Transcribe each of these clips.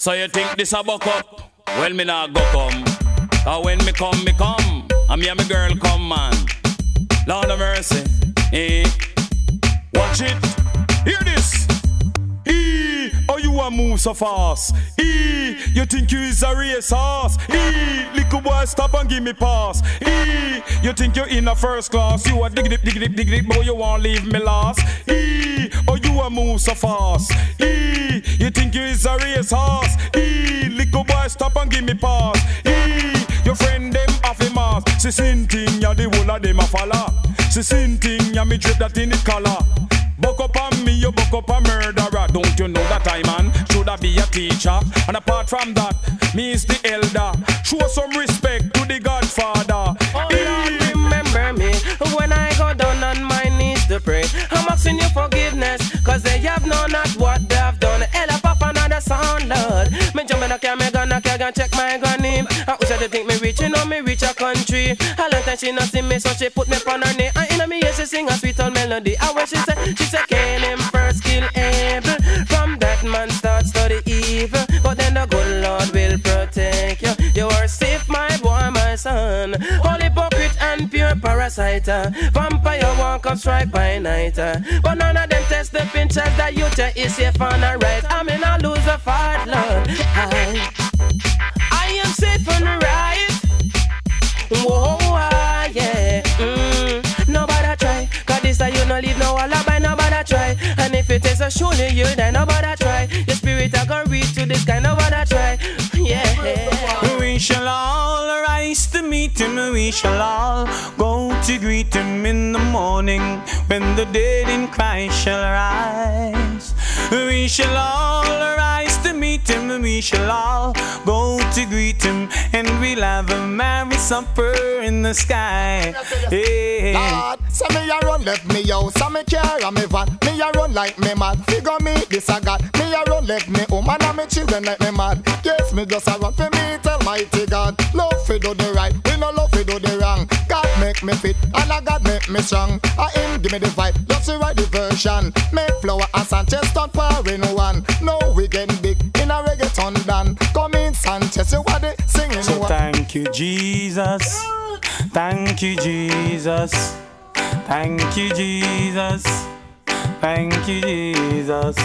So you think this a buck up? Well, me not go come. Cause when me come, me come. Me and me girl come, man. Lord of mercy. Eh. Watch it. Hear this. E, oh you a move so fast. E, you think you is a race horse. E, little boy stop and give me pass. E, you think you in a first class. You a dig dip dig dip dig dip, boy you won't leave me last. E, oh you a move so fast. E, you think you is a race horse. E, little boy stop and give me pass. E, your friend them off a mask. She sin thing, ya the whole of them a follow. She sin thing, ya me drip that in the collar. Buck up on me, you buck up a murderer. Don't you know that I man should I be a teacher? And apart from that, me is the elder. Show some respect to the Godfather. Oh Lord, I reach, you know me reach a country. A long time she not see me, so she put me on her knee. And in me ear she sing a sweet old melody. I wish she said, she said, Cain him first kill Abel. From that man start the evil, but then the good Lord will protect you. You are safe, my boy, my son. Holy hypocrite and pure parasite. Vampire walk up strike by night. uh. But none of them test the pinches that you tell is safe and alright. I'm lose a fight, Lord. I, I am safe and right. Whoa, ah, yeah. Mm, nobody try. Cause this a you no leave no alibi, nobody try. And if it is a surely you die, nobody try. Your spirit a gonna reach to this guy, nobody try. Yeah. We shall all rise to meet him, we shall all go to greet him in the morning when the dead in Christ shall rise. We shall all rise meet him, we shall all go to greet him, and we'll have a merry supper in the sky. Yeah. Lord, say me a run left me house, and me care and me van. Me a run like me mad. Figure me this a God. Me a run left me woman and me children like me mad. Yes, me just a run for me tell mighty God. Love fi do the right, we no love fi do the wrong. God make me fit, and a God make me strong. I him give me the fight, just to write the version. Make Flourgon and Sanchez start pouring one. No we getting Come in Sanchez, you what they singing? So thank you, Jesus. Thank you, Jesus. Thank you, Jesus. Thank you, Jesus.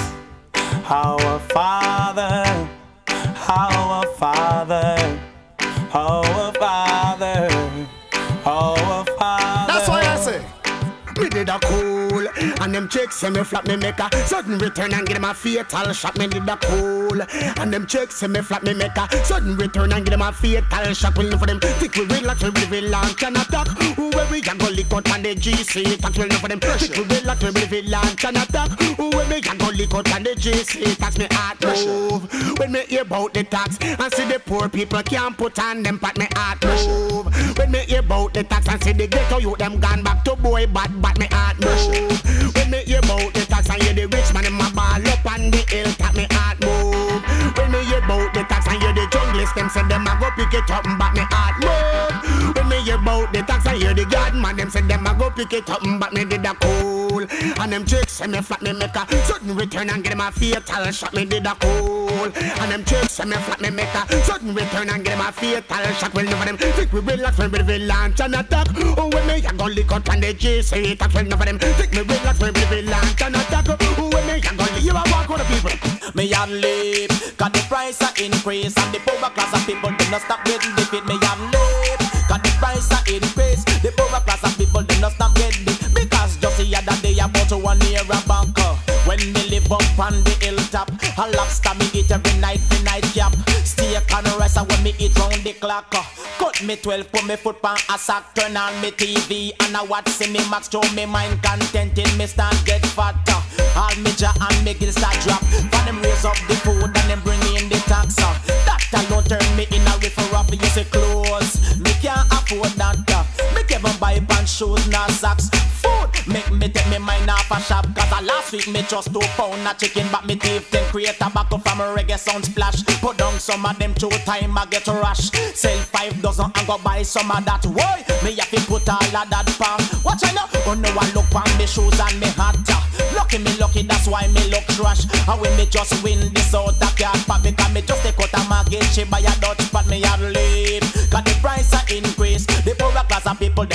Our Father, our Father, our Father, our Father. That's why I say. Me did a cool And them chicks say me flap me make a sudden return and give them a fatal shot Me did a cool And them chicks say me flap me make a sudden return and give them a fatal shot We know for them think we relax we launch and attack. Where we can go lick out on the GC Tax we know for them. Think we relax we launch and attack. Where we can go lick out on the GC Tax me heart move. When me hear about the tax And see the poor people can't put on them Pat me heart move. When me hear about the tax And see the ghetto youth them gone back to boy bad But me heart move pick it up But me heart move When me hear about the tax And hear the god man Them say them a go pick it up But me did a cool. And them chicks say me flat me make a Sudden return and get a fatal shot Me did a cool. And them chicks say me flat me make a Sudden return and get a fatal shot Well of them think we relax When we will launch an attack. Oh when me a go lick out on the GC Tax well of them think me relax When we will launch an attack. Oh when me a go lick You a walk with the people. Me have live, cause the price a increase and the poor not stop getting defeat. Me have live, cause the price a increase, the poor class of people do not stop getting because just the other day I bought one near a banker. When me live up on the hilltop, a lobster me eat every night the night cap. Steak and rice and when me eat round the clock. Cut me 12, put me foot pan a sack, turn on me TV and I watch see me max show me mind content in me start get fatter. All me jaw and me gill start drop. For them raise up the food and them bring in the tax me use a clothes. Me can't afford that crap. Me can't buy pants, shoes, nor socks. Food make me take me mind off a shop. Cause I last week me just two pound a chicken, but me teeth then create tobacco from a reggae sound splash. Put down some of them two time I get rush. Sell five dozen and go buy some of that. Why me have to put all of that palm? Watch I know, oh no I look on me shoes and me hat. Uh. Lucky me lucky, that's why me look trash. And when me just win this out a cat, because me just take out a mortgage, she buy a Dutch, but me have some people